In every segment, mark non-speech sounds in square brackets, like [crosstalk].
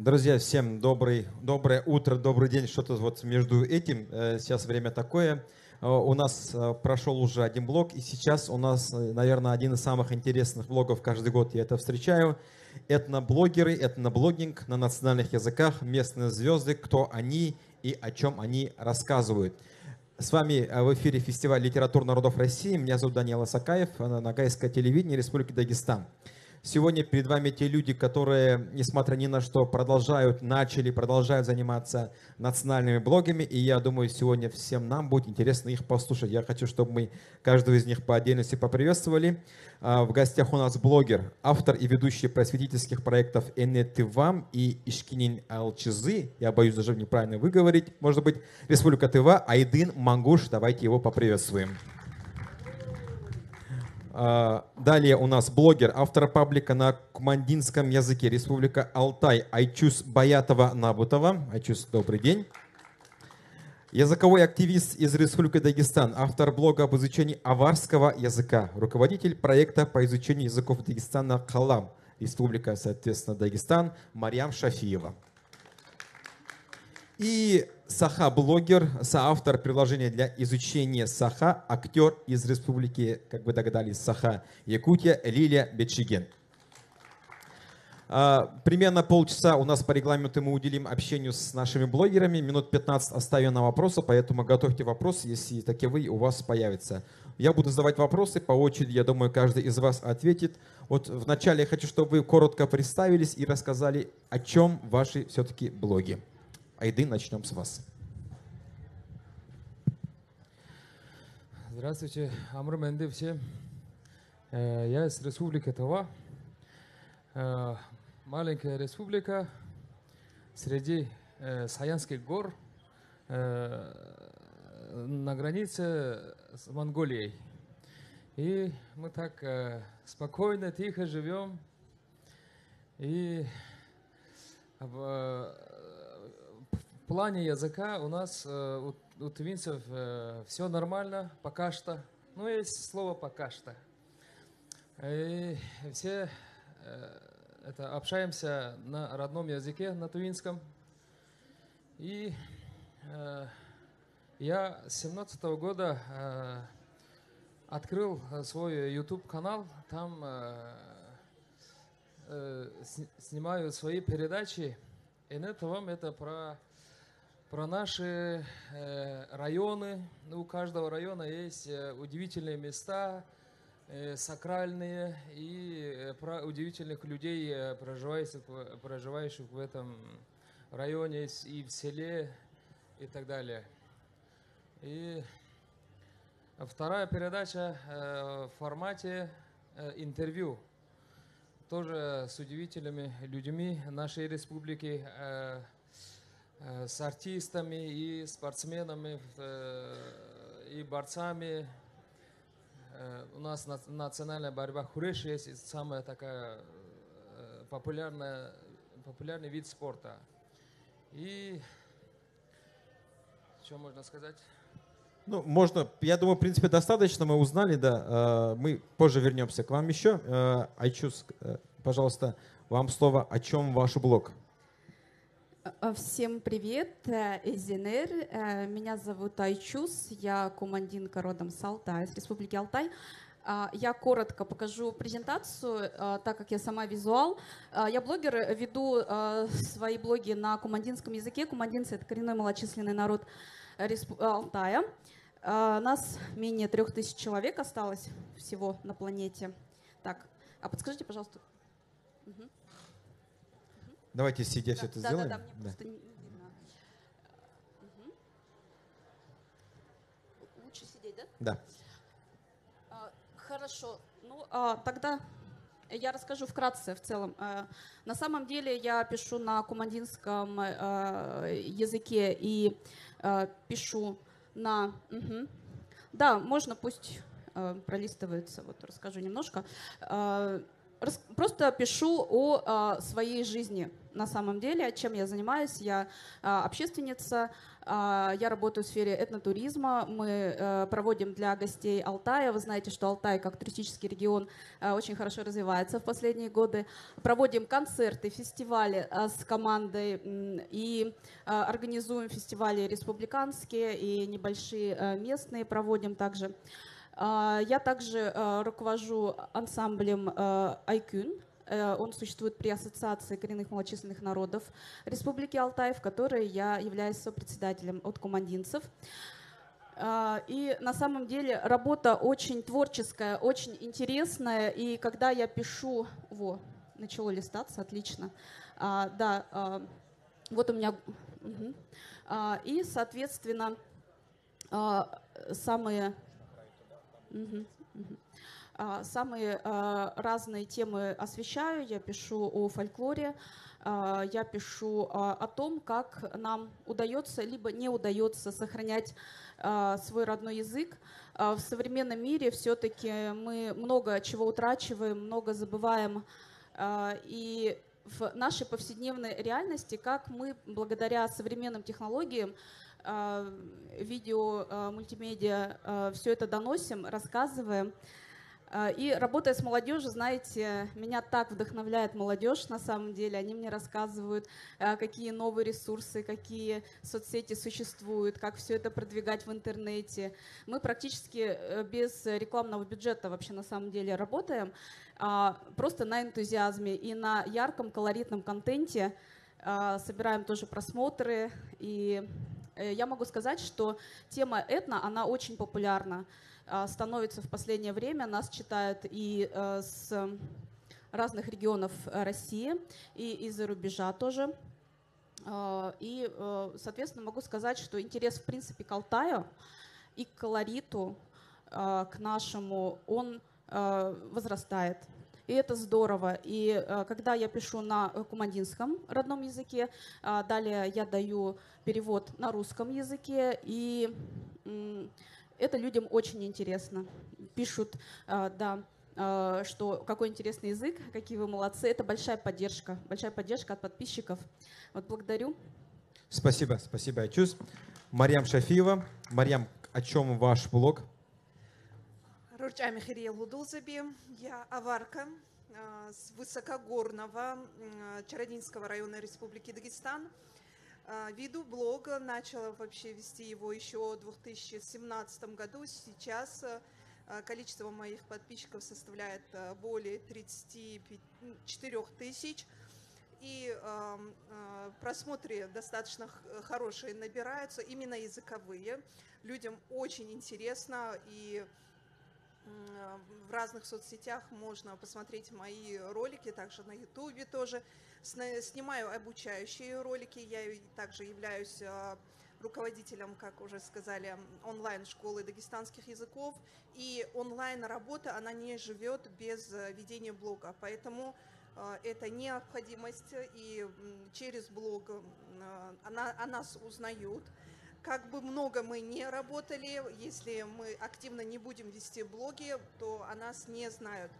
Друзья, всем добрый, доброе утро, добрый день. Что-то вот между этим. Э, сейчас время такое. Э, у нас э, прошел уже один блог, и сейчас у нас, наверное, один из самых интересных блогов каждый год. Я это встречаю. Этноблогеры, этноблогинг на национальных языках, местные звезды, кто они и о чем они рассказывают. С вами в эфире фестиваль литератур народов России. Меня зовут Даниил Асакаев, Ногайское телевидение Республики Дагестан. Сегодня перед вами те люди, которые, несмотря ни на что, продолжают, начали, продолжают заниматься национальными блогами. И я думаю, сегодня всем нам будет интересно их послушать. Я хочу, чтобы мы каждого из них по отдельности поприветствовали. А, в гостях у нас блогер, автор и ведущий просветительских проектов Энетывам и Ишкинин Алчизы. Я боюсь даже неправильно выговорить. Может быть, Республика Тыва, Айдын Мангуш. Давайте его поприветствуем. А, далее у нас блогер, автор паблика на кумандинском языке Республика Алтай Айчус Баятова Набутова. Айчус, добрый день. Языковой активист из Республики Дагестан, автор блога об изучении аварского языка, руководитель проекта по изучению языков Дагестана Халам, Республика, соответственно, Дагестан, Марьям Шафиева. И Саха-блогер, соавтор приложения для изучения Саха, актер из республики, как вы догадались, Саха, Якутия, Лилия Бетшиген. А, примерно полчаса у нас по регламенту мы уделим общению с нашими блогерами. Минут 15 оставим на вопросы, поэтому готовьте вопросы, если таковые у вас появятся. Я буду задавать вопросы по очереди, я думаю, каждый из вас ответит. Вот вначале я хочу, чтобы вы коротко представились и рассказали, о чем ваши все-таки блоги. Айды, начнем с вас. Здравствуйте, Амр Менды все. Э, я из Республики Тава. Э, маленькая республика среди э, Саянских гор на границе с Монголией. И мы так спокойно, тихо живем. И плане языка у нас, э, у, у тувинцев, э, все нормально, пока что. Ну, есть слово «пока что». И все э, это, общаемся на родном языке, на тувинском. И я с 17 -го года открыл свой YouTube-канал, там снимаю свои передачи. И это вам это про про наши э, районы. Ну, у каждого района есть э, удивительные места, э, сакральные и про удивительных людей, проживающих, проживающих в этом районе и в селе и так далее. И вторая передача в формате интервью. Тоже с удивительными людьми нашей республики. Э, с артистами и спортсменами э, и борцами. Э, у нас национальная борьба хуреш есть самая такая популярная, популярный вид спорта. И что можно сказать? Ну, можно, я думаю, в принципе, достаточно мы узнали, да. Мы позже вернемся к вам еще. Айчус, пожалуйста, вам слово. О чем ваш блог? Э, всем привет, Эзинер. Э, меня зовут Айчус, я кумандинка родом с Алтая, с Республики Алтай. Э, я коротко покажу презентацию, так как я сама визуал. Я блогер, веду свои блоги на кумандинском языке. Кумандинцы — это коренной малочисленный народ Алтая. Нас менее трех тысяч человек осталось всего на планете. Так, а подскажите, пожалуйста. Угу. Давайте сидя да, все это да, сделаем. Да, да, мне просто не видно. Угу. Лучше сидеть, да? Да. А, хорошо. Ну, а, тогда я расскажу вкратце в целом. А, на самом деле я пишу на кумандинском а, языке и а, пишу на... Угу. Да, можно, пусть а, пролистывается. Вот расскажу немножко. Просто пишу о а, своей жизни на самом деле, чем я занимаюсь. Я а, общественница, а, я работаю в сфере этнотуризма. Мы э, проводим для гостей Алтая. Вы знаете, что Алтай как туристический регион э, очень хорошо развивается в последние годы. Проводим концерты, фестивали э, с командой и организуем фестивали республиканские и небольшие местные проводим также. А, Я также э, руковожу ансамблем э, Айкюн. Э, Он существует при Ассоциации коренных малочисленных народов Республики Алтай, в которой я являюсь сопредседателем от кумандинцев. А, И на самом деле работа очень творческая, очень интересная. И когда я пишу... Во, начало листаться, отлично. А, Да, а, вот у меня... А, И, соответственно, а, самые... Мгм, мгм. А, Самые а, разные темы освещаю. Я пишу о фольклоре, а, я пишу а, о том, как нам удается либо не удается сохранять свой родной язык. В современном мире все-таки мы много чего утрачиваем, много забываем. И в нашей повседневной реальности, как мы благодаря современным технологиям видео, а, мультимедиа, все это доносим, рассказываем. И работая с молодежью, знаете, меня так вдохновляет молодежь на самом деле. Они мне рассказывают, какие новые ресурсы, какие соцсети существуют, как все это продвигать в интернете. Мы практически э, без рекламного бюджета вообще на самом деле работаем, а, просто на энтузиазме и на ярком колоритном контенте а, собираем тоже просмотры. И э, я могу сказать, что тема этно, она очень популярна а, становится в последнее время. Нас читают и э, с разных регионов э, России, и из-за рубежа тоже. А, И, э, соответственно, могу сказать, что интерес, в принципе, к Алтаю и к колориту, а, к нашему, он э, возрастает. И это здорово. И э, когда я пишу на э, кумандинском родном языке, а, далее я даю перевод на русском языке, и это людям очень интересно. Пишут, а, да, что какой интересный язык, какие вы молодцы. Это большая поддержка, большая поддержка от подписчиков. Вот благодарю. Спасибо, спасибо, Айчус. Марьям Шафиева. Марьям, о чем ваш блог? Рурча Михаил Лудулзаби. Я аварка э, с высокогорного Чародинского района Республики Дагестан. Э, Веду блог, начала вообще вести его еще в 2017 году. Сейчас э, количество моих подписчиков составляет более 34 тысяч. И просмотры достаточно хорошие набираются, именно языковые. Людям очень интересно, и М, В разных соцсетях можно посмотреть мои ролики, также на Ютубе тоже. Снимаю обучающие ролики. Я также являюсь а, руководителем, как уже сказали, онлайн-школы дагестанских языков. И онлайн-работа, она не живет без э, ведения блога. Поэтому а, это необходимость, и через блог а, о нас узнают. Как бы много мы не работали, если мы активно не будем вести блоги, то о нас не знают.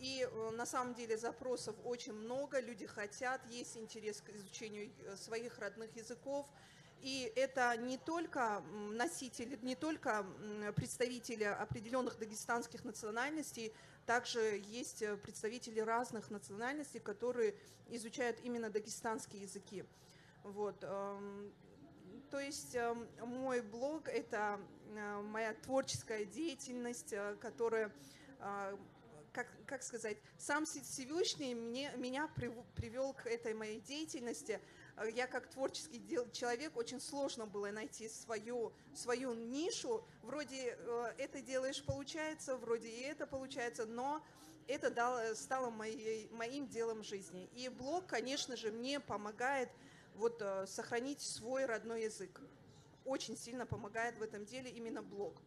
И э, на самом деле запросов очень много, люди хотят, есть интерес к изучению э, своих родных языков. И это не только носители, не только представители определенных дагестанских национальностей, также есть э, представители разных национальностей, которые изучают именно дагестанские языки. Вот. То есть эм, мой блог – это э, моя творческая деятельность, э, которая, э, как, как сказать, сам Все- Всевышний мне, меня прив- привел к этой моей деятельности. Я как творческий человек, очень сложно было найти свою, свою нишу. Вроде это делаешь, получается, вроде и это получается, но это дало, стало моей, моим делом жизни. И блог, конечно же, мне помогает вот э, сохранить свой родной язык. Очень сильно помогает в этом деле именно блог.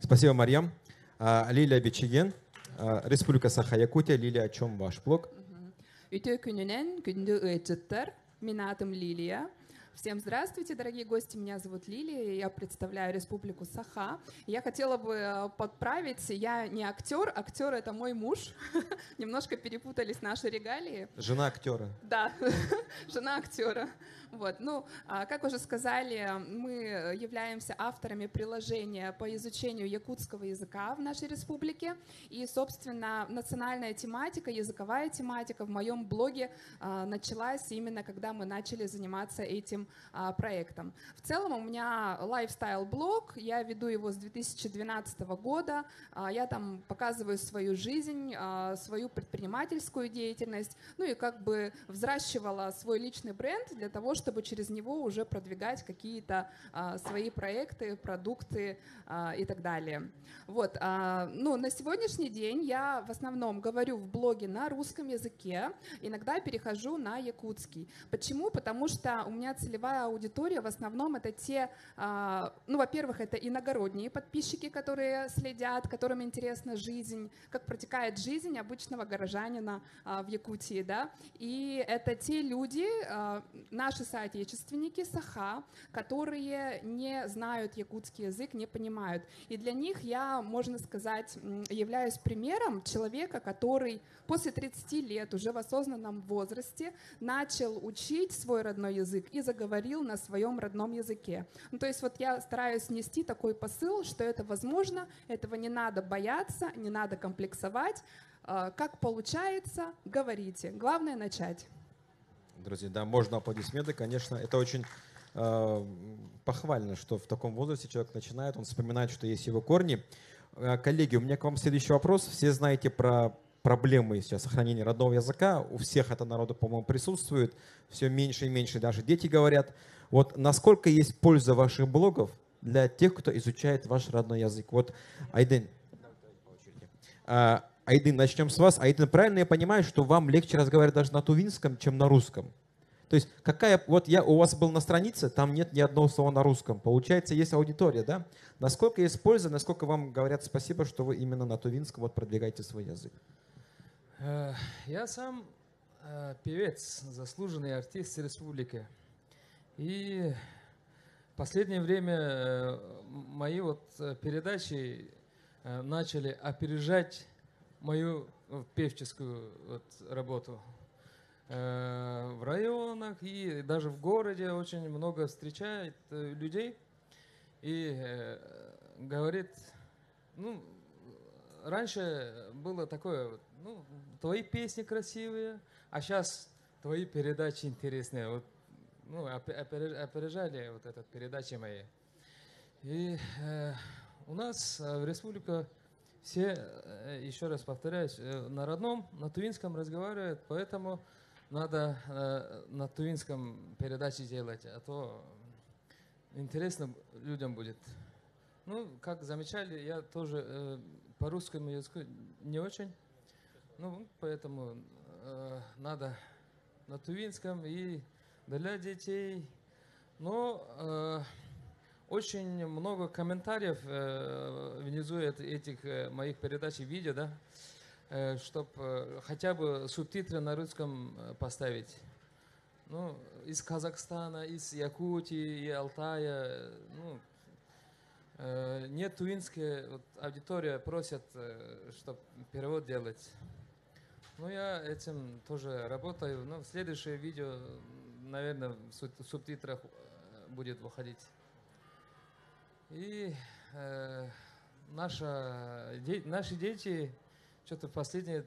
Спасибо, Марьям. А, Лилия Бичиген, а, Республика Саха-Якутия. Лилия, о чем ваш блог? Үтө күнүнен күндү ыйчыттар. Мен атым Лилия. Всем здравствуйте, дорогие гости. Меня зовут Лилия, я представляю Республику Саха. Я хотела бы э, подправить, я не актер, актер это мой муж. [laughs] Немножко перепутались наши регалии. Жена актера. Да, [laughs] жена актера. Вот. Ну, а, как уже сказали, мы являемся авторами приложения по изучению якутского языка в нашей республике. И, собственно, национальная тематика, языковая тематика в моем блоге а, началась именно когда мы начали заниматься этим а, проектом. В целом у меня лайфстайл-блог, я веду его с 2012 года. Я там показываю свою жизнь, свою предпринимательскую деятельность, ну и как бы взращивала свой личный бренд для того, чтобы через него уже продвигать какие-то а, свои проекты, продукты а, и так далее. Вот, а, ну, на сегодняшний день я в основном говорю в блоге на русском языке, иногда перехожу на якутский. Почему? Потому что у меня целевая аудитория в основном это те, ну, во-первых, это иногородние подписчики, которые следят, которым интересна жизнь, как протекает жизнь обычного горожанина в Якутии, да, и это те люди, наши соотечественники Саха, которые не знают якутский язык, не понимают. И для них я, можно сказать, являюсь примером человека, который после 30 лет уже в осознанном возрасте начал учить свой родной язык и заговорил на своем родном языке. Ну, то есть вот я стараюсь нести такой посыл, что это возможно, этого не надо бояться, не надо комплексовать. А, как получается, говорите. Главное начать друзья. Да, можно аплодисменты, конечно. Это очень э, похвально, что в таком возрасте человек начинает, он вспоминает, что есть его корни. Э, коллеги, у меня к вам следующий вопрос. Все знаете про проблемы сейчас сохранения родного языка. У всех это народу, по-моему, присутствует. Все меньше и меньше даже дети говорят. Вот насколько есть польза ваших блогов для тех, кто изучает ваш родной язык? Вот, Айден, а, Айдын, начнем с вас. Айдын, правильно я понимаю, что вам легче разговаривать даже на тувинском, чем на русском? То есть какая, вот я у вас был на странице, там нет ни одного слова на русском. Получается, есть аудитория, да? Насколько есть польза, насколько вам говорят спасибо, что вы именно на тувинском вот продвигаете свой язык? Э, я сам э, певец, заслуженный артист республики. И в последнее время э, мои вот передачи начали опережать мою певческую вот, работу. Э, в районах и даже в городе очень много встречает э, людей и э, говорит, ну, раньше было такое, ну, твои песни красивые, а сейчас твои передачи интересные. Вот, ну, опережали вот этот передачи мои. И э, у нас в республике все, э, еще раз повторяюсь, э, на родном, на тувинском разговаривают, поэтому надо э, на тувинском передачи делать, а то интересно людям будет. Ну, как замечали, я тоже по русскому языку не очень, ну, поэтому надо на тувинском и для детей. Но очень много комментариев э, внизу этих э, моих передач и видео, да, э, чтобы хотя бы субтитры на русском поставить. Ну, из Казахстана, из Якутии и Алтая, ну, нет туинская вот, аудитория просят, чтобы перевод делать. Ну, я этим тоже работаю. Но в следующее видео, наверное, в субтитрах будет выходить. И э, наша, де, наши дети что-то в последние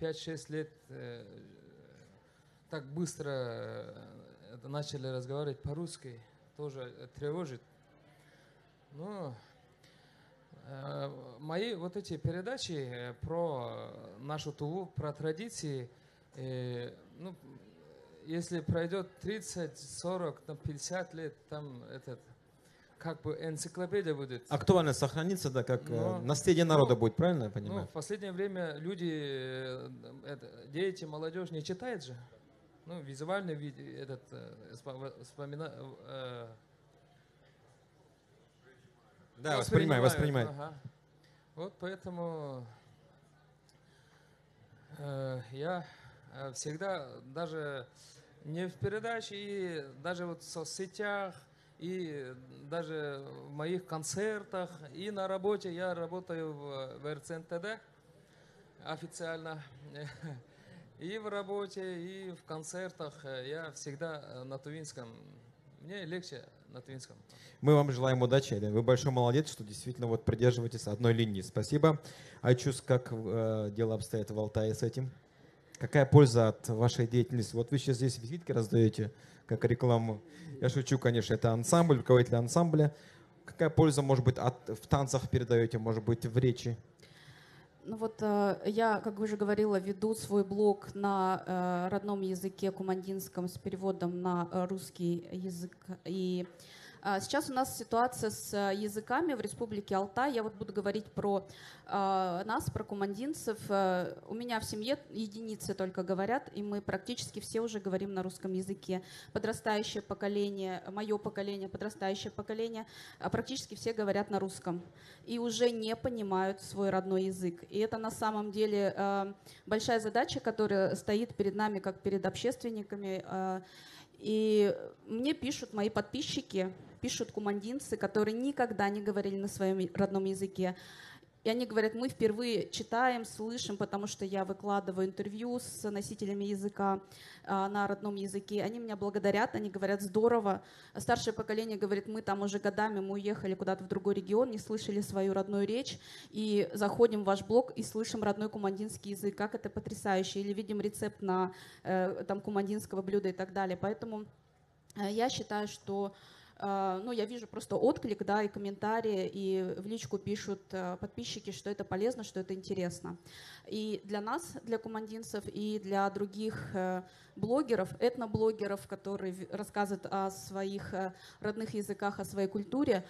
5-6 лет э, так быстро э, начали разговаривать по-русски, тоже тревожит. Но э, мои вот эти передачи про нашу Туву, про традиции, э, ну, если пройдет 30, 40, 50 лет, там этот как бы энциклопедия будет. Актуальность сохранится, да, как Но, э, наследие народа ну, будет, правильно я понимаю? Ну, в последнее время люди, э, это, дети, молодежь не читает же. Ну, визуальный вид, этот, э, вспомина, э, да, воспринимай, воспринимай. Ага. Вот поэтому э, я всегда даже не в передаче, и даже вот в соцсетях, и даже в моих концертах, и на работе. Я работаю в, в РЦНТД официально. [laughs] И в работе, и в концертах я всегда на Тувинском. Мне легче на Твинском. Мы вам желаем удачи, Элен. Вы большой молодец, что действительно вот придерживаетесь одной линии. Спасибо. Айчус, как э, дело обстоит в Алтае с этим? Какая польза от вашей деятельности? Вот вы сейчас здесь визитки раздаете, как рекламу. Я шучу, конечно, это ансамбль, руководитель ансамбля. Какая польза, может быть, от, в танцах передаете, может быть, в речи? Ну вот э, я, как уже говорила, веду свой блог на э, родном языке кумандинском с переводом на э, русский язык. И сейчас у нас ситуация с э, языками в Республике Алтай. Я вот буду говорить про э, нас, про кумандинцев. Э, у меня в семье единицы только говорят, и мы практически все уже говорим на русском языке. Подрастающее поколение, мое поколение, подрастающее поколение, практически все говорят на русском и уже не понимают свой родной язык. И это на самом деле большая задача, которая стоит перед нами, как перед общественниками. И мне пишут мои подписчики, пишут кумандинцы, которые никогда не говорили на своем родном языке. И они говорят, мы впервые читаем, слышим, потому что я выкладываю интервью с носителями языка а, на родном языке. Они меня благодарят, они говорят, здорово. Старшее поколение говорит, мы там уже годами, мы уехали куда-то в другой регион, не слышали свою родную речь, и заходим в ваш блог и слышим родной кумандинский язык. Как это потрясающе. Или видим рецепт на э, там, кумандинского блюда и так далее. Поэтому э, я считаю, что ну, я вижу просто отклик, да, и комментарии, и в личку пишут э, подписчики, что это полезно, что это интересно. И для нас, для кумандинцев, и для других э, блогеров, этноблогеров, которые рассказывают о своих э, родных языках, о своей культуре,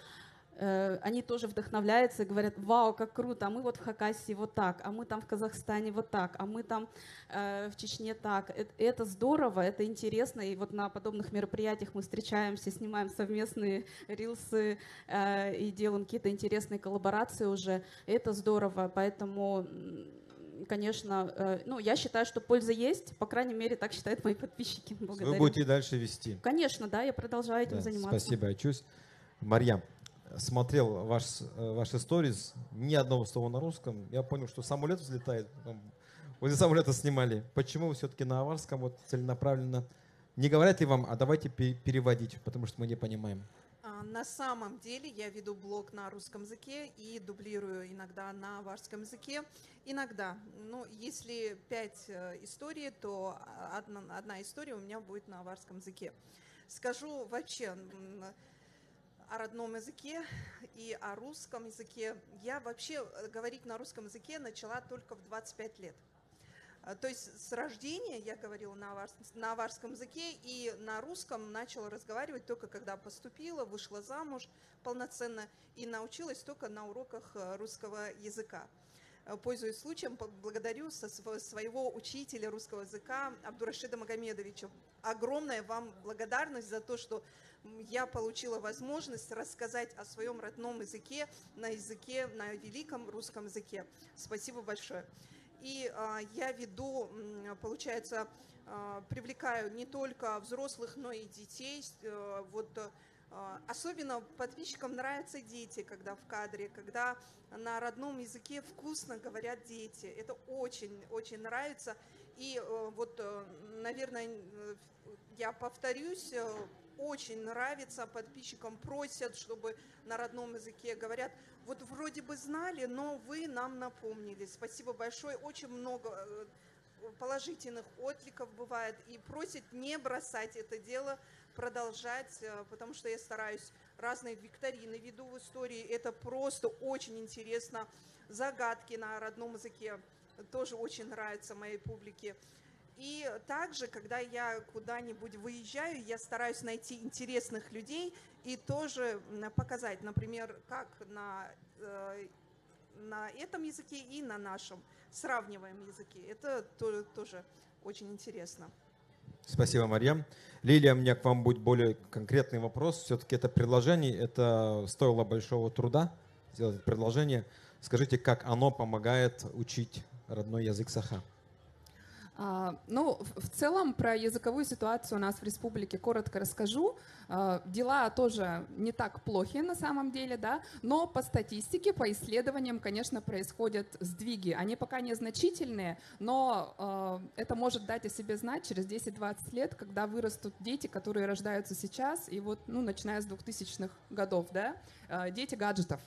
они тоже вдохновляются и говорят, вау, как круто, а мы вот в Хакасии вот так, а мы там в Казахстане вот так, а мы там э, в Чечне так. Это, это здорово, это интересно, и вот на подобных мероприятиях мы встречаемся, снимаем совместные рилсы э, и делаем какие-то интересные коллаборации уже. Это здорово, поэтому конечно, э, ну, я считаю, что польза есть, по крайней мере, так считают мои подписчики. Благодарю. Вы будете дальше вести? Конечно, да, я продолжаю этим да, заниматься. Спасибо, Ачусь. Марьям, смотрел ваш, э, ваши сторис, ни одного слова на русском. Я понял, что самолет взлетает. Возле самолета снимали. Почему вы все-таки на аварском вот целенаправленно? Не говорят ли вам, а давайте переводить, потому что мы не понимаем? А, на самом деле я веду блог на русском языке и дублирую иногда на аварском языке. Иногда. Ну, если пять э, историй, то одна, одна история у меня будет на аварском языке. Скажу вообще, о родном языке и о русском языке. Я вообще э, говорить на русском языке начала только в 25 лет. Э, то есть с рождения я говорила на, авар, на аварском языке и на русском начала разговаривать только когда поступила, вышла замуж полноценно и научилась только на уроках э, русского языка. Пользуясь случаем, благодарю со своего учителя русского языка Абдурашида Магомедовича. Огромная вам благодарность за то, что я получила возможность рассказать о своем родном языке на языке, на великом русском языке. Спасибо большое. И а, я веду, получается, а, привлекаю не только взрослых, но и детей. А, вот особенно подписчикам нравятся дети, когда в кадре, когда на родном языке вкусно говорят дети. Это очень-очень нравится. И э, вот, э, наверное, э, я повторюсь, очень нравится, подписчикам просят, чтобы на родном языке говорят, вот вроде бы знали, но вы нам напомнили. Спасибо большое, очень много положительных откликов бывает и просят не бросать это дело, продолжать, э, потому что я стараюсь разные викторины веду в истории, это просто очень интересно, загадки на родном языке тоже очень нравятся моей публике. И также, когда я куда-нибудь выезжаю, я стараюсь найти интересных людей и тоже показать, например, как на, э, на этом языке и на нашем. Сравниваем языки. Это тоже, тоже очень интересно. Спасибо, Марьям. Лилия, у меня к вам будет более конкретный вопрос. Все-таки это предложение, это стоило большого труда сделать предложение. Скажите, как оно помогает учить родной язык саха? А, ну, в целом про языковую ситуацию у нас в республике коротко расскажу. А, дела тоже не так плохи на самом деле, да, но по статистике, по исследованиям, конечно, происходят сдвиги. Они пока незначительные, но а, это может дать о себе знать через 10-20 лет, когда вырастут дети, которые рождаются сейчас, и вот, ну, начиная с 2000-х годов, да, дети гаджетов,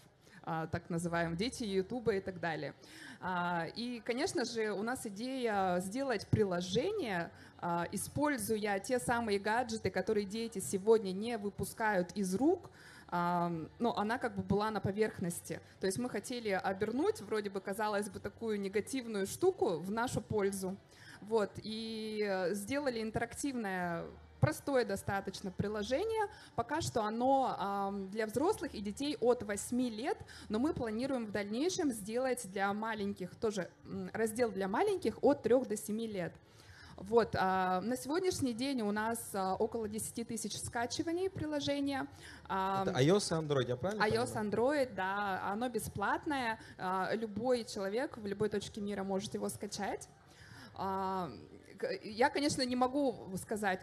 так называемые, дети Ютуба и так далее. А, и, конечно же, у нас идея сделать приложение, а, используя те самые гаджеты, которые дети сегодня не выпускают из рук, но она как бы была на поверхности. То есть мы хотели обернуть, вроде бы казалось бы, такую негативную штуку в нашу пользу. Вот, и сделали интерактивное простое достаточно приложение. Пока что оно для взрослых и детей от 8 лет, но мы планируем в дальнейшем сделать для маленьких, тоже раздел для маленьких от 3 до 7 лет. Вот, а, на сегодняшний день у нас а, около 10 тысяч скачиваний приложения. А, Это iOS и Android, я правильно iOS, понимаю? Android, да, оно бесплатное. А, любой человек в любой точке мира может его скачать. А, я, конечно, не могу сказать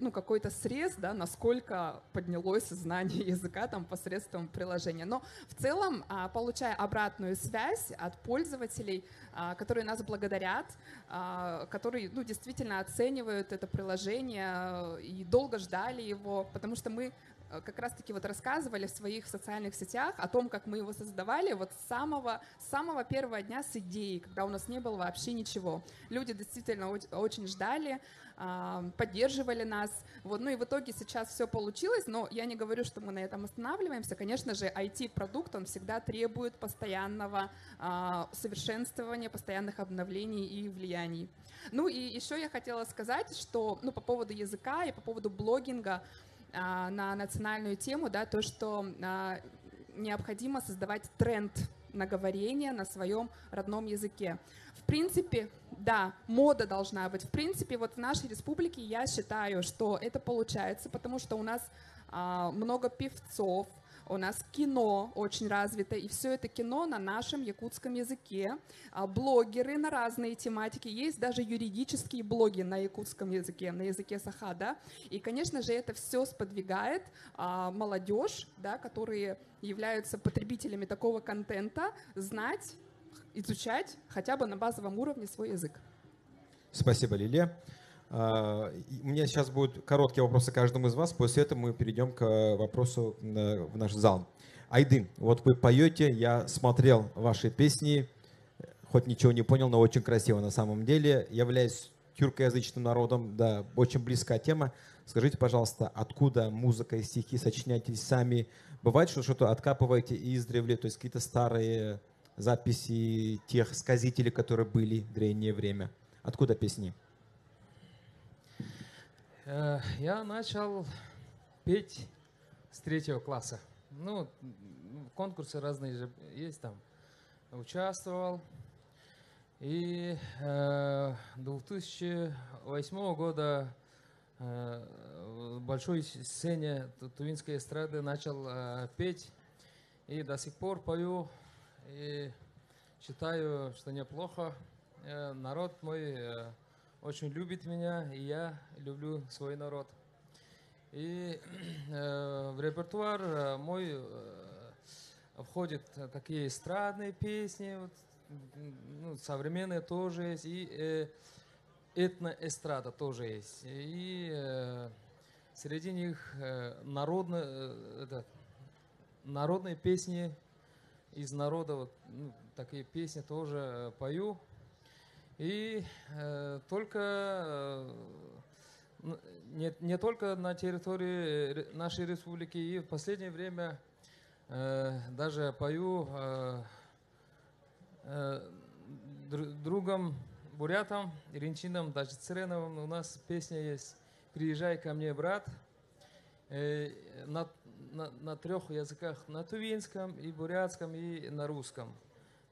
ну, какой-то срез, да, насколько поднялось знание [laughs] языка там, посредством приложения. Но в целом, а, получая обратную связь от пользователей, а, которые нас благодарят, а, которые ну, действительно оценивают это приложение и долго ждали его, потому что мы как раз-таки вот рассказывали в своих социальных сетях о том, как мы его создавали вот с самого, с самого первого дня с идеей, когда у нас не было вообще ничего. Люди действительно очень ждали, а, поддерживали нас. Вот. Ну и в итоге сейчас все получилось, но я не говорю, что мы на этом останавливаемся. Конечно же, IT-продукт, он всегда требует постоянного а, совершенствования, постоянных обновлений и влияний. Ну и еще я хотела сказать, что ну, по поводу языка и по поводу блогинга, на национальную тему, да, то, что а, необходимо создавать тренд на говорение на своем родном языке. В принципе, да, мода должна быть. В принципе, вот в нашей республике я считаю, что это получается, потому что у нас а, много певцов, у нас кино очень развито, и все это кино на нашем якутском языке. А, блогеры на разные тематики. Есть даже юридические блоги на якутском языке, на языке саха, да. И, конечно же, это все сподвигает а, молодежь, да, которые являются потребителями такого контента, знать, изучать хотя бы на базовом уровне свой язык. Спасибо, Лилия. А, у меня сейчас будут короткие вопросы каждому из вас. После этого мы перейдем к вопросу в наш зал. Айдын, вот вы поете, я смотрел ваши песни, хоть ничего не понял, но очень красиво на самом деле. Являюсь тюркоязычным народом, да, очень близкая тема. Скажите, пожалуйста, откуда музыка и стихи сочиняете сами? Бывает, что что-то откапываете издревле, то есть какие-то старые записи тех сказителей, которые были в древнее время? Откуда песни? Э, я начал петь с третьего класса. Ну, конкурсы разные же есть там. Участвовал. И э, 2008 года э, в большой сцене Тувинской эстрады начал э, петь. И до сих пор пою. И считаю, что неплохо. Народ мой очень любит меня, и я люблю свой народ. И [clears throat] э, в репертуар э, мой э, входят такие эстрадные песни, вот, ну, современные тоже есть, и э, этноэстрада тоже есть. И э, среди них э, народно, э, это, народные песни из народа, вот, ну, такие песни тоже э, пою. И э, только э, не, не только на территории нашей республики, и в последнее время э, даже пою э, э, другом бурятам, ренчинам, даже Цереновым. У нас песня есть «Приезжай ко мне, брат». Э, на, на, на трех языках, на тувинском, и бурятском, и на русском.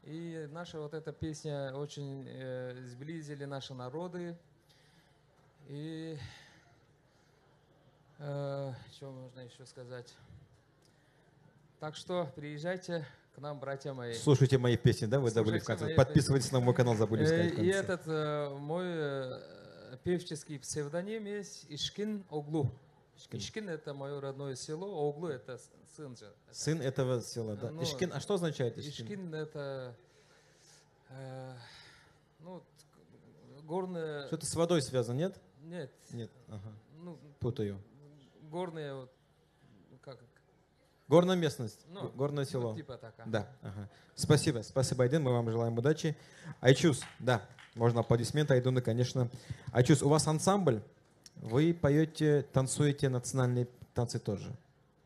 И наша вот эта песня очень э, сблизили наши народы. И э, что можно еще сказать? Так что приезжайте к нам братья мои. Слушайте мои песни, да, вы забыли в Слушайте конце. Подписывайтесь на мой канал, забыли Э, сказать в И конце. этот э, мой э, певческий псевдоним есть Ишкин Оглу. Ишкин. Ишкин это мое родное село, Оглу это с- сын же. Сын этого села, да. Ну, Ишкин, а что означает Ишкин? Ишкин это э, ну горная Что-то с водой связано, нет? нет Нет, ага, ну путаю. горная вот ну, как Горная местность, ну, горное ну, село. типа такая. Да, ага. Спасибо, спасибо, Айден, мы вам желаем удачи. Айчус, да, можно аплодисменты Айдуны, конечно. Айчус, у вас ансамбль, вы поете, танцуете национальные танцы тоже.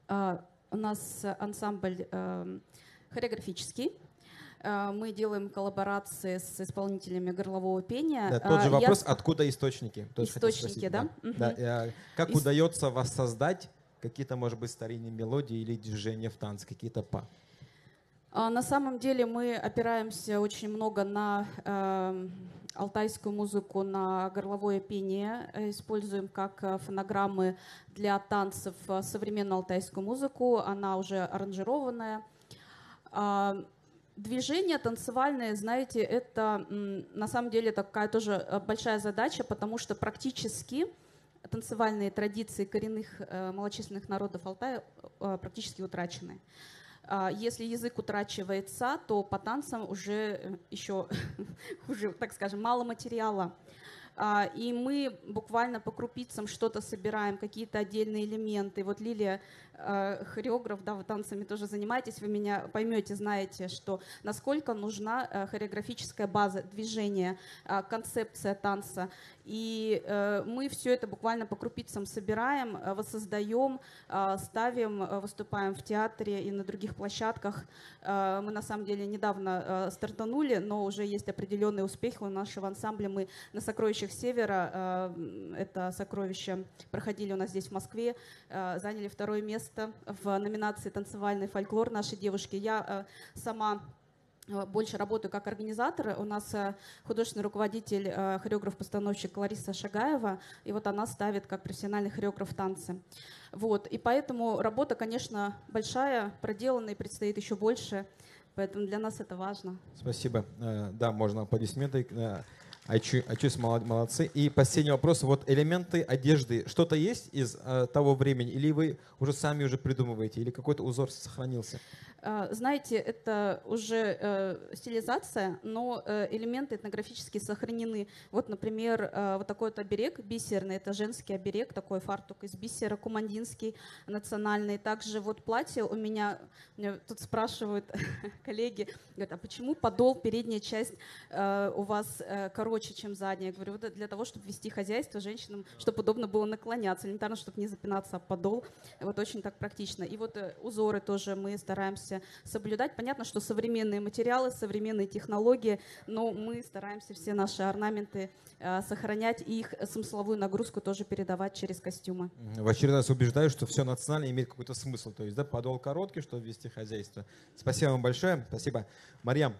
А, У нас ансамбль эм, хореографический. Э, Мы делаем коллаборации с исполнителями горлового пения. Да, тот же А, я вопрос, с- откуда источники? Тоже Источники, да? Да, Мгм. э, как Ис- удается воссоздать какие-то, может быть, старинные мелодии или движения в танце, какие-то па? А, На самом деле мы опираемся очень много на эм, алтайскую музыку, на горловое пение, э, используем как э, фонограммы для танцев э, современную алтайскую музыку, она уже аранжированная. А, Движение танцевальное, знаете, это на самом деле такая тоже большая задача, потому что практически танцевальные традиции коренных малочисленных народов Алтая практически утрачены. А, Если язык утрачивается, то по танцам уже э, еще [laughs] уже, так скажем, мало материала. А, И мы буквально по крупицам что-то собираем, какие-то отдельные элементы. Вот Лилия, э, хореограф, да, вы танцами тоже занимаетесь, вы меня поймете, знаете, что насколько нужна э, хореографическая база движения, а, концепция танца. И э, мы все это буквально по крупицам собираем, воссоздаем, э, ставим, выступаем в театре и на других площадках. Мы на самом деле недавно стартанули, но уже есть определенные успехи у нашего ансамбля. Мы на «Сокровищах Севера», э, это сокровища, проходили у нас здесь в Москве, э, заняли второе место в номинации «Танцевальный фольклор» нашей девушки. Я э, сама больше работаю как организатор. У нас художественный руководитель, хореограф-постановщик Лариса Шагаева, и вот она ставит как профессиональный хореограф танцы. Вот. И поэтому работа, конечно, большая, проделана и предстоит еще больше, поэтому для нас это важно. Спасибо. Да, можно аплодисменты. Айчус, молод- молодцы. И последний вопрос. Вот элементы одежды. Что-то есть из э, того времени? Или вы уже сами уже придумываете? Или какой-то узор сохранился? Э, Знаете, это уже э, стилизация, но э, элементы этнографически сохранены. Вот, например, э, вот такой вот оберег бисерный, это женский оберег, такой фартук из бисера, кумандинский, национальный. Также вот платье у меня, меня тут спрашивают [laughs] коллеги, говорят, а почему подол, передняя часть э, у вас э, короче, чем задняя? Я говорю, вот для того, чтобы вести хозяйство женщинам, чтобы удобно было наклоняться, элементарно, чтобы не запинаться об подол. Вот очень так практично. И вот узоры тоже мы стараемся соблюдать. Понятно, что современные материалы, современные технологии, но мы стараемся все наши орнаменты э, сохранять и их смысловую нагрузку тоже передавать через костюмы. В очередной раз убеждаю, что все национальное имеет какой-то смысл. То есть, да, подол короткий, чтобы вести хозяйство. Спасибо вам большое. Спасибо. Марьям,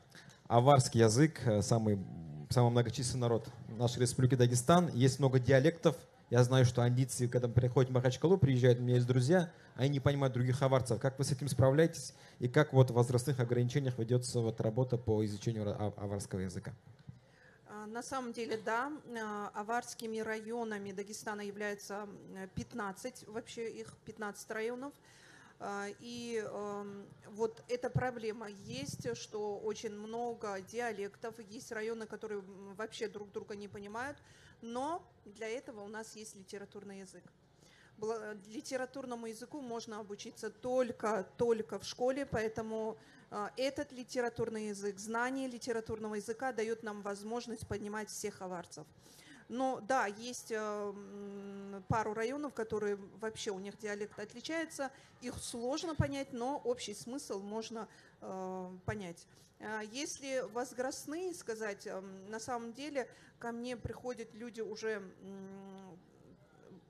аварский язык, э, самый, самый многочисленный народ нашей республики Дагестан. Есть много диалектов. Я знаю, что андийцы, когда приходят в Махачкалу, приезжают, у меня есть друзья, они не понимают других аварцев. Как вы с этим справляетесь? И как вот в возрастных ограничениях ведется вот работа по изучению а- аварского языка? А, На самом деле, да, а, аварскими районами Дагестана являются м, 15, вообще их 15 районов. А, И эм, вот эта проблема есть, что очень много диалектов, есть районы, которые вообще друг друга не понимают, но для этого у нас есть литературный язык. Литературному языку можно обучиться только, только в школе, поэтому а, Этот литературный язык, знание литературного языка дает нам возможность поднимать всех аварцев. Но да, есть э, пару районов, которые вообще у них диалект отличается, их сложно понять, но общий смысл можно э, понять. А Если возрастные сказать, эм, на самом деле ко мне приходят люди уже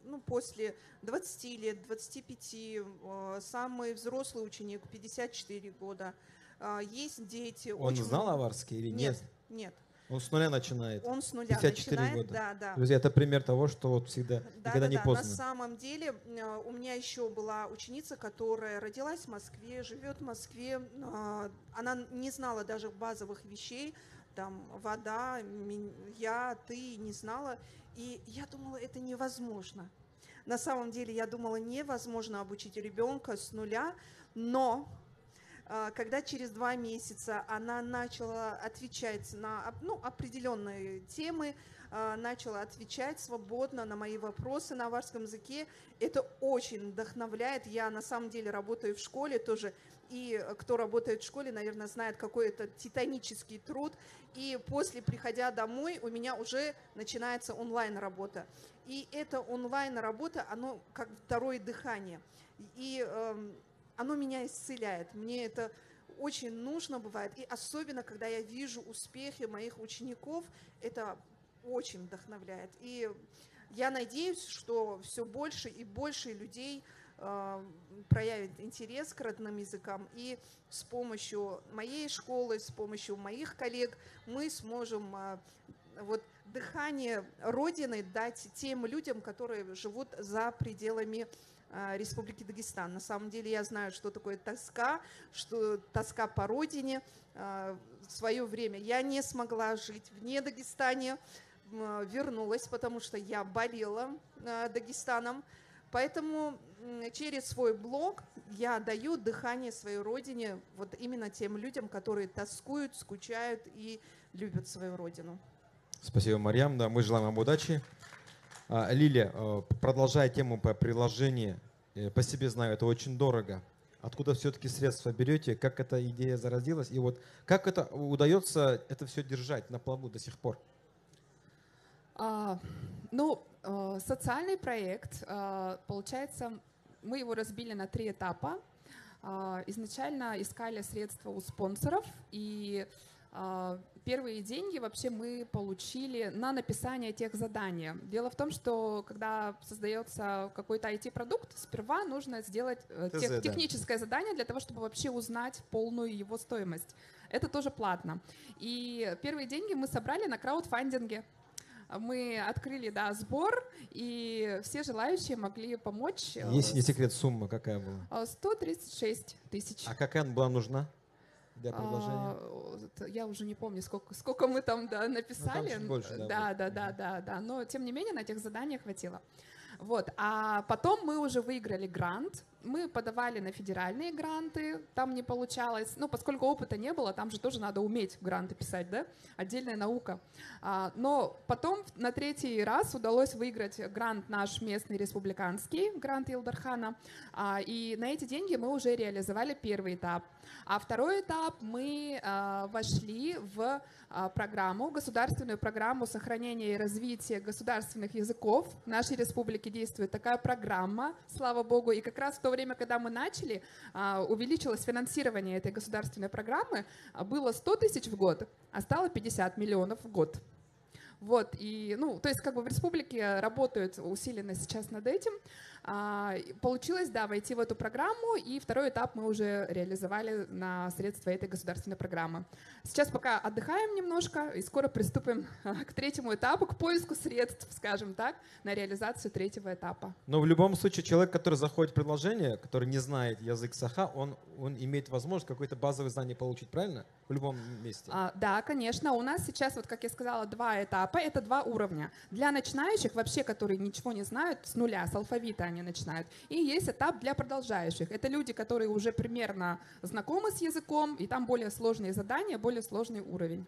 ну, после 20 лет, 25, э, самый взрослый ученик 54 года. А, Есть дети. Он очень знал аварский или нет? Нет, нет. Он с нуля начинает. Он с нуля 54 начинает, года. да, да. Друзья, это пример того, что вот всегда, Да, никогда да, не да. поздно. На самом деле э, у меня еще была ученица, которая родилась в Москве, живет в Москве. а, Она не знала даже базовых вещей, там вода, я, ты не знала. И я думала, это невозможно. На самом деле я думала, невозможно обучить ребенка с нуля, но а, когда через два месяца она начала отвечать на ну, определенные темы, а, начала отвечать свободно на мои вопросы на аварском языке, это очень вдохновляет. Я на самом деле работаю в школе тоже, и э, кто работает в школе, наверное, знает, какой это титанический труд. И после, приходя домой, у меня уже начинается онлайн-работа. И эта онлайн-работа, оно как второе дыхание. И эм, оно меня исцеляет. Мне это очень нужно бывает. И особенно, когда я вижу успехи моих учеников, это очень вдохновляет. И я надеюсь, что все больше и больше людей э, проявит интерес к родным языкам. И с помощью моей школы, с помощью моих коллег мы сможем э, вот дыхание Родины дать тем людям, которые живут за пределами э, Республики Дагестан. На самом деле я знаю, что такое тоска, что тоска по родине. Э, В свое время я не смогла жить вне Дагестане, вернулась, потому что я болела э, Дагестаном. Поэтому через свой блог я даю дыхание своей родине вот именно тем людям, которые тоскуют, скучают и любят свою родину. Спасибо, Марьям. Да, мы желаем вам удачи. А, Лилия, э, продолжая тему по приложению, э, по себе знаю, это очень дорого. Откуда все-таки средства берете? Как эта идея зародилась? И вот как это удается это все держать на плаву до сих пор? А, ну, социальный проект, э, получается, мы его разбили на три этапа. А, Изначально искали средства у спонсоров, и первые деньги вообще мы получили на написание тех заданий. Дело в том, что когда создается какой-то IT-продукт, сперва нужно сделать э, ТЗ, тех- да. техническое задание для того, чтобы вообще узнать полную его стоимость. Это тоже платно. И первые деньги мы собрали на краудфандинге. Мы открыли да, сбор, и все желающие могли помочь. э, Если не секрет, сумма какая была? э, 136 тысяч. А какая она была нужна для предложения? А, Я уже не помню, сколько, сколько мы там да, написали. чуть больше, да, да, будет. да, да, да, да. Но тем не менее на тех заданиях хватило. Вот. А потом мы уже выиграли грант. Мы подавали на федеральные гранты, там не получалось. Ну, поскольку опыта не было, там же тоже надо уметь гранты писать, да? Отдельная наука. А, но потом на третий раз удалось выиграть грант наш местный республиканский, грант Илдархана. А, и на эти деньги мы уже реализовали первый этап. А второй этап мы а, вошли в программу, государственную программу сохранения и развития государственных языков. В нашей республике действует такая программа, слава богу. И как раз в то время, когда мы начали, а, увеличилось финансирование этой государственной программы. А, Было 100 тысяч в год, а стало 50 миллионов в год. Вот, и, ну, то есть как бы в республике работают усиленно сейчас над этим. А, получилось, да, войти в эту программу, и второй этап мы уже реализовали на средства этой государственной программы. Сейчас пока отдыхаем немножко, и скоро приступим а, к третьему этапу, к поиску средств, скажем так, на реализацию третьего этапа. Но в любом случае человек, который заходит в приложение, который не знает язык Саха, он, он имеет возможность какое-то базовое знание получить, правильно? В любом месте. А, да, конечно. У нас сейчас, вот как я сказала, два этапа. Это два уровня. Для начинающих, вообще, которые ничего не знают, с нуля, с алфавита они начинают. И есть этап для продолжающих. Это люди, которые уже примерно знакомы с языком, и там более сложные задания, более сложный уровень.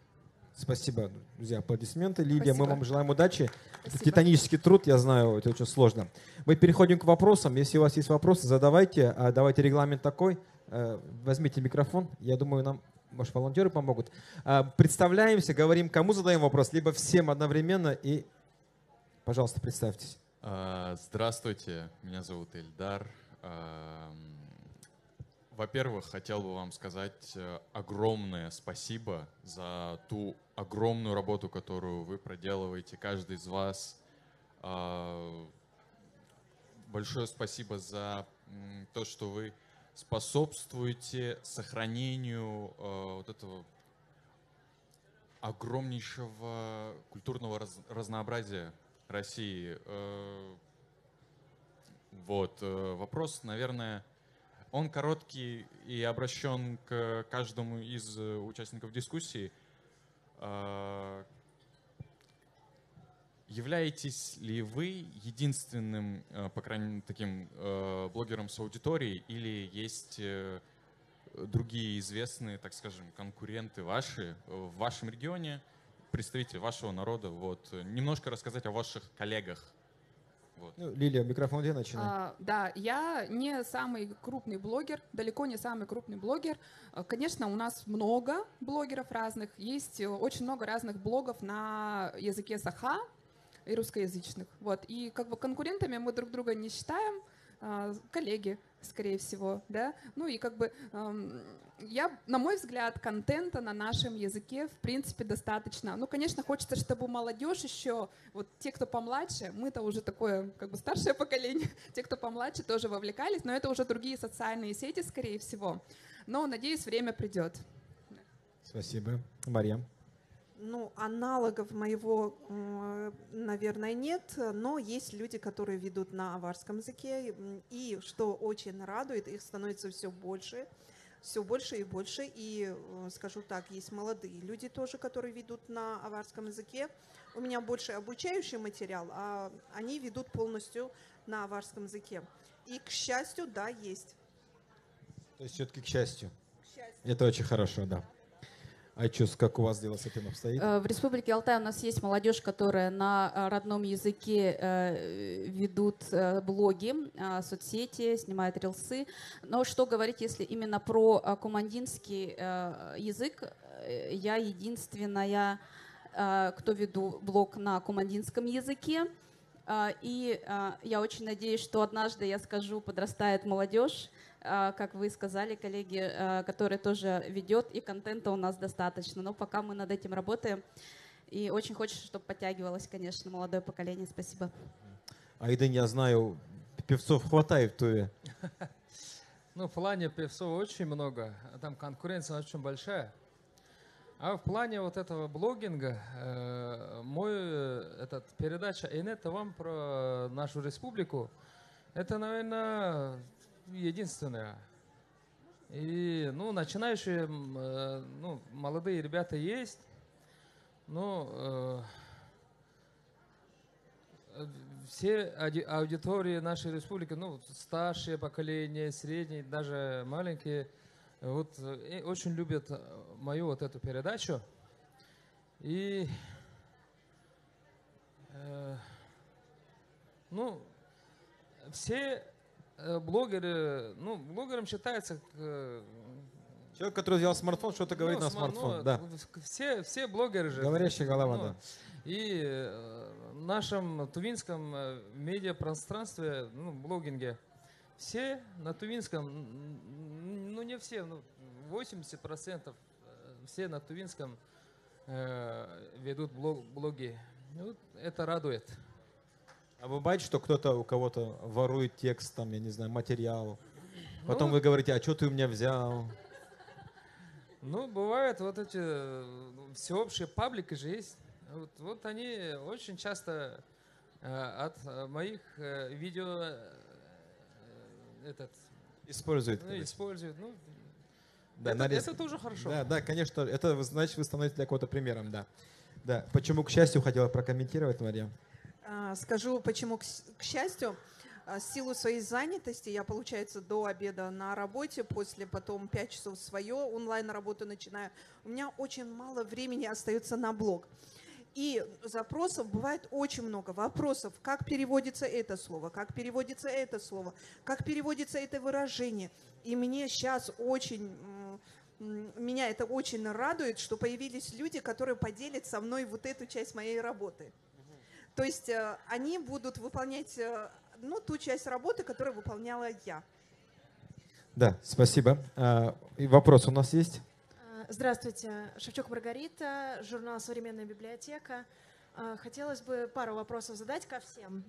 Спасибо, друзья, аплодисменты. Лидия, мы Спасибо. вам желаем удачи. Это Спасибо. титанический труд, я знаю, это очень сложно. Мы переходим к вопросам. Если у вас есть вопросы, задавайте. А Давайте регламент такой. Э, Возьмите микрофон. Я думаю, нам, может, волонтеры помогут. А, Представляемся, говорим, кому задаем вопрос, либо всем одновременно. И, пожалуйста, представьтесь. А, Здравствуйте, меня зовут Эльдар. Ам, Во-первых, хотел бы вам сказать э, огромное спасибо за ту огромную работу, которую вы проделываете, каждый из вас. А, Большое спасибо за то, что вы способствуете сохранению вот этого огромнейшего культурного раз- разнообразия России. Э, Вот, э, вопрос, наверное, он короткий и обращен к каждому из э, участников дискуссии. Являетесь ли вы единственным, по крайней мере, таким блогером с аудиторией, или есть другие известные, так скажем, конкуренты ваши в вашем регионе, представители вашего народа? Вот. э, Немножко рассказать о ваших коллегах. Вот. Ну, Лилия, микрофон где начинай? А, да, я не самый крупный блогер, далеко не самый крупный блогер. А, Конечно, у нас много блогеров разных, есть э, очень много разных блогов на языке саха и русскоязычных. Вот. И как бы конкурентами мы друг друга не считаем, коллеги, скорее всего, да. Ну и как бы я, на мой взгляд, контента на нашем языке в принципе достаточно. Ну, конечно, хочется, чтобы молодежь еще, вот те, кто помладше, мы-то уже такое как бы старшее поколение, [laughs] те, кто помладше, тоже вовлекались, но это уже другие социальные сети, скорее всего. Но, надеюсь, время придет. Спасибо. Марьям. Ну, аналогов моего, наверное, нет, но есть люди, которые ведут на аварском языке, и что очень радует, их становится все больше, все больше и больше, и, э, скажу так, есть молодые люди тоже, которые ведут на аварском языке. У меня больше обучающий материал, а они ведут полностью на аварском языке. И, к счастью, да, есть. То есть все-таки к счастью. К счастью. Это очень хорошо, да. Айчус, как у вас дело с этим обстоит? Э, В Республике Алтай у нас есть молодежь, которая на э, родном языке э, ведут блоги, э, соцсети, снимают рилсы. Но что говорить, если именно про кумандинский э, язык, я единственная, кто веду блог на кумандинском языке. И я очень надеюсь, что однажды я скажу, подрастает молодежь, а, как вы сказали, коллеги, а, который тоже ведет, и контента у нас достаточно. Но пока мы над этим работаем. И очень хочется, чтобы подтягивалось, конечно, молодое поколение. Спасибо. Айдын, я знаю, певцов хватает в Туве. [laughs] Ну, в плане певцов очень много, а там конкуренция очень большая. А в плане вот этого блогинга, э, мой э, этот передача Инет вам про нашу республику, это, наверное, единственная. И, ну, начинающие, э, ну, молодые ребята есть, но э, все ауди- аудитории нашей республики, ну, старшее поколение, средние, даже маленькие, вот э, очень любят мою вот эту передачу. И, э, ну, все блогеры, ну, блогером считается э, Человек, который взял смартфон, что-то говорит ну, на ну, смартфон. Да. Все, все блогеры же. Говорящая голова, Ну, да. И э, в нашем тувинском э, медиапространстве, ну, блогинге, все на тувинском, ну не все, ну 80% э, все на тувинском э, ведут блог- блоги. Ну, это радует. А бывает, что кто-то у кого-то ворует текст, там, я не знаю, материал. Потом Ну, вы говорите, а что ты у меня взял? Ну, бывают вот эти э, всеобщие паблики же есть. Вот, вот они очень часто э, от э, моих э, видео э, этот, Использует. ну, используют. Ну, Да, это, нарез- это тоже хорошо. Да, да, конечно, это вы- значит, вы становитесь для кого-то примером, да. Да. Почему, к счастью, хотела прокомментировать, Марья? А, Скажу, почему, к счастью, а, в силу своей занятости, я, получается, до обеда на работе, после потом 5 часов свое онлайн-работу начинаю, у меня очень мало времени остается на блог. И запросов бывает очень много. Вопросов, как переводится это слово, как переводится это слово, как переводится это выражение. И мне сейчас очень, меня это очень радует, что появились люди, которые поделят со мной вот эту часть моей работы. То есть э, они будут выполнять э, ну, ту часть работы, которую выполняла я. Да, спасибо. А, и вопрос у нас есть? А, Здравствуйте, Шевчук Маргарита, журнал «Современная библиотека». А, Хотелось бы пару вопросов задать ко всем.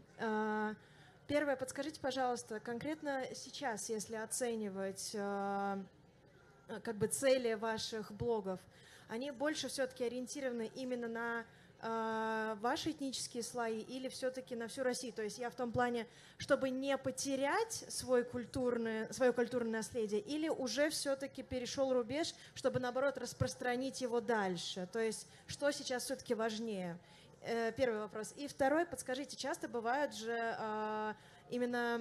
Первое, подскажите, пожалуйста, конкретно сейчас, если оценивать как бы цели ваших блогов, они больше все-таки ориентированы именно на э, ваши этнические слои или все-таки на всю Россию? То есть я в том плане, чтобы не потерять свой культурное, свое культурное наследие, или уже все-таки перешел рубеж, чтобы наоборот распространить его дальше? То есть что сейчас все-таки важнее? Э, первый вопрос. И второй, подскажите, часто бывают же э, именно,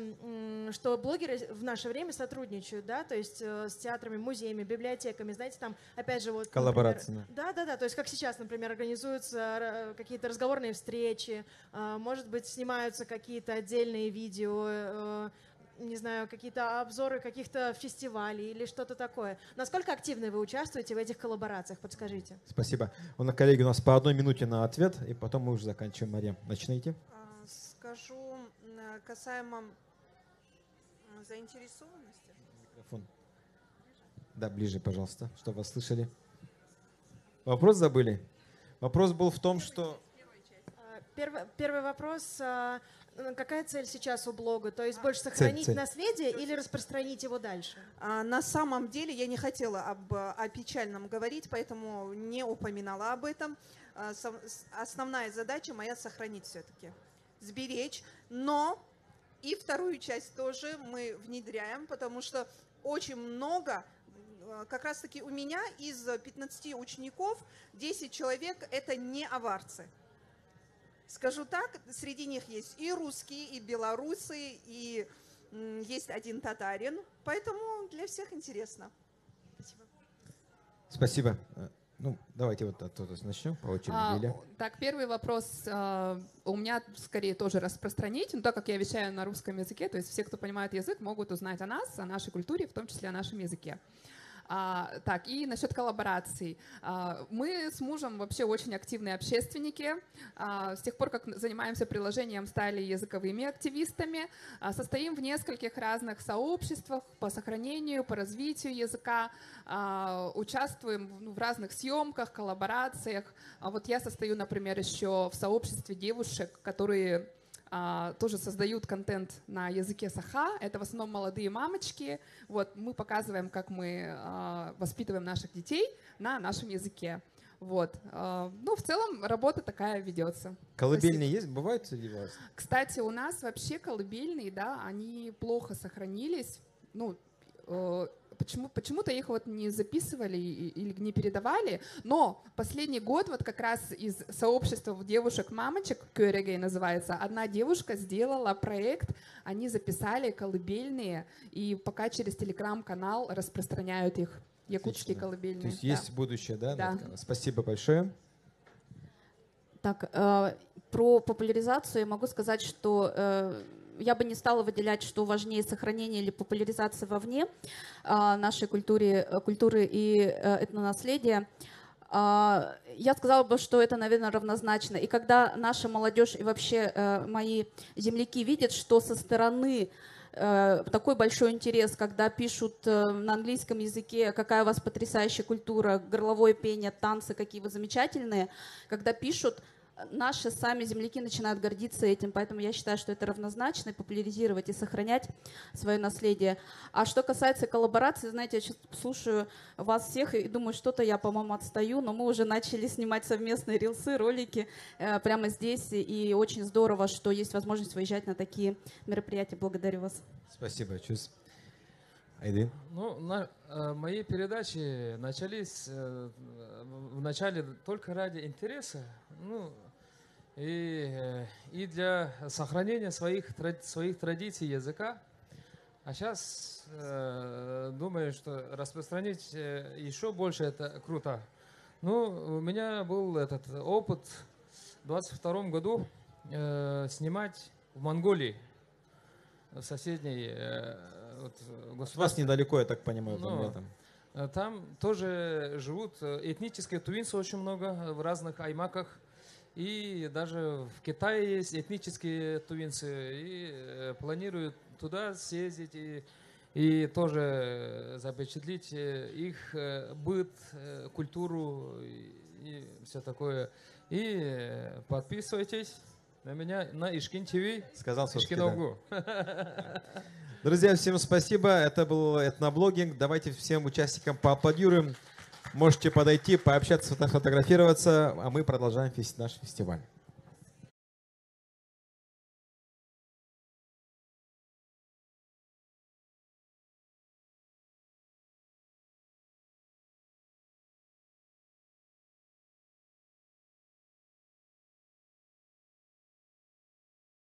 что блогеры в наше время сотрудничают, да, то есть э, с театрами, музеями, библиотеками, знаете, там, опять же, вот... Коллаборациями. Да, да, да, то есть как сейчас, например, организуются какие-то разговорные встречи, может быть, снимаются какие-то отдельные видео, не знаю, какие-то обзоры каких-то фестивалей или что-то такое. Насколько активно вы участвуете в этих коллаборациях? Подскажите. Спасибо. У нас, коллеги, у нас по одной минуте на ответ, и потом мы уже заканчиваем. Мария, начните. А, скажу касаемо заинтересованности. Микрофон. Да, ближе, пожалуйста, чтобы вас слышали. Вопрос забыли? Вопрос был в том, что... А, первый, первый вопрос а, Какая цель сейчас у блога? То есть больше сохранить цель, цель. наследие или распространить его дальше? А, на самом деле я не хотела об, о печальном говорить, поэтому не упоминала об этом. А, основная задача моя сохранить все-таки, сберечь. Но и вторую часть тоже мы внедряем, потому что очень много а, как раз-таки у меня из 15 учеников 10 человек это не аварцы. Скажу так, среди них есть и русские, и белорусы, и есть один татарин, поэтому для всех интересно. Спасибо. Спасибо. Э, ну, давайте вот оттуда начнем по очереди. А, так, первый вопрос а, у меня скорее тоже распространить, но так как я вещаю на русском языке, то есть все, кто понимает язык, могут узнать о нас, о нашей культуре, в том числе о нашем языке. А, так, и насчет коллабораций. А, мы с мужем вообще очень активные общественники. А, с тех пор, как занимаемся приложением, стали языковыми активистами. А, состоим в нескольких разных сообществах по сохранению, по развитию языка. А, участвуем в, в разных съемках, коллаборациях. А вот я состою, например, еще в сообществе девушек, которые тоже создают контент на языке саха. Это в основном молодые мамочки. Вот мы показываем, как мы а, воспитываем наших детей на нашем языке. Вот. А, ну, в целом работа такая ведется. Колыбельные Спасибо. есть? Бывают среди вас? Кстати, у нас вообще колыбельные, да, они плохо сохранились. Ну, э, почему, почему-то их вот не записывали или не передавали, но последний год вот как раз из сообщества девушек-мамочек, Кёрегей называется, одна девушка сделала проект, они записали колыбельные, и пока через телеграм-канал распространяют их, якутские Отлично. колыбельные. То есть да. есть будущее, да? да. Спасибо большое. Так, э, про популяризацию я могу сказать, что э, я бы не стала выделять, что важнее сохранение или популяризация вовне а, нашей культуры, культуры и э, этнонаследия. А, я сказала бы, что это, наверное, равнозначно. И когда наша молодежь и вообще э, мои земляки видят, что со стороны э, такой большой интерес, когда пишут на английском языке, какая у вас потрясающая культура, горловое пение, танцы, какие вы замечательные, когда пишут наши сами земляки начинают гордиться этим, поэтому я считаю, что это равнозначно, популяризировать и сохранять свое наследие. А что касается коллаборации, знаете, я сейчас слушаю вас всех и думаю, что-то я, по-моему, отстаю, но мы уже начали снимать совместные рилсы, ролики э, прямо здесь, и очень здорово, что есть возможность выезжать на такие мероприятия. Благодарю вас. Спасибо, чувств. Айдин? Ну, на, э, мои передачи начались э, в начале только ради интереса. Ну, и, э, и для сохранения своих, своих традиций языка. А сейчас э, думаю, что распространить э, еще больше это круто. Ну, у меня был этот опыт в 22 году э, снимать в Монголии, в соседней э, вот, государстве. Вас недалеко, я так понимаю, ну, там. Там тоже живут этнические тувинцы очень много в разных аймаках. И даже в Китае есть этнические тувинцы, и э, планируют туда съездить и, и тоже запечатлить э, их э, быт, культуру и, и все такое. И подписывайтесь на меня на Ишкин ТВ. Сказал Ишкин да. Друзья, всем спасибо. Это был этноблогинг. Давайте всем участникам поаплодируем. Можете подойти, пообщаться, сфотографироваться, а мы продолжаем наш фестиваль.